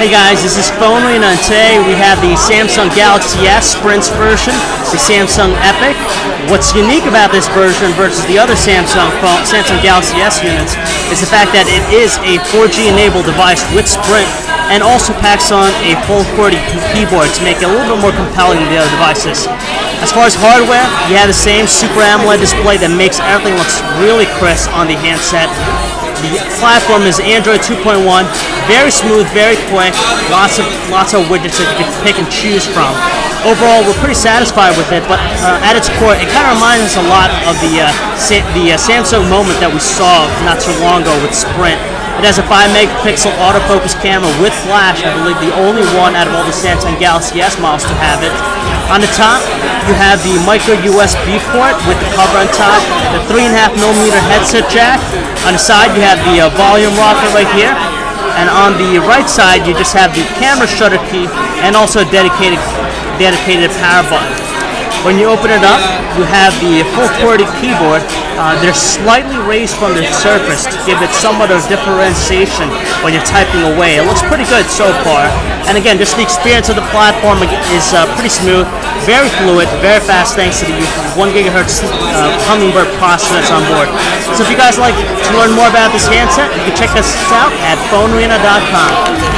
Hey guys, this is Phone Arena, and today we have the Samsung Galaxy S Sprints version, the Samsung Epic. What's unique about this version versus the other Samsung phone, Samsung Galaxy S units is the fact that it is a 4G enabled device with Sprint and also packs on a full QWERTY keyboard to make it a little bit more compelling than the other devices. As far as hardware, you have the same Super AMOLED display that makes everything look really crisp on the handset. The platform is Android 2.1, very smooth, very quick, lots of lots of widgets that you can pick and choose from. Overall, we're pretty satisfied with it, but uh, at its core, it kind of reminds us a lot of the uh, Sa- the uh, Samsung moment that we saw not too long ago with Sprint. It has a 5 megapixel autofocus camera with flash, I believe the only one out of all the Samsung Galaxy S models to have it. On the top, you have the micro USB port with the cover on top, the 3.5 millimeter headset jack. On the side, you have the uh, volume rocker right here. And on the right side, you just have the camera shutter key and also a dedicated, dedicated power button. When you open it up, you have the full QWERTY keyboard. Uh, they're slightly raised from the surface to give it somewhat of differentiation when you're typing away. It looks pretty good so far. And again, just the experience of the platform is uh, pretty smooth, very fluid, very fast thanks to the 1 gigahertz uh, Hummingbird processor that's on board. So if you guys like to learn more about this handset, you can check us out at phonearena.com.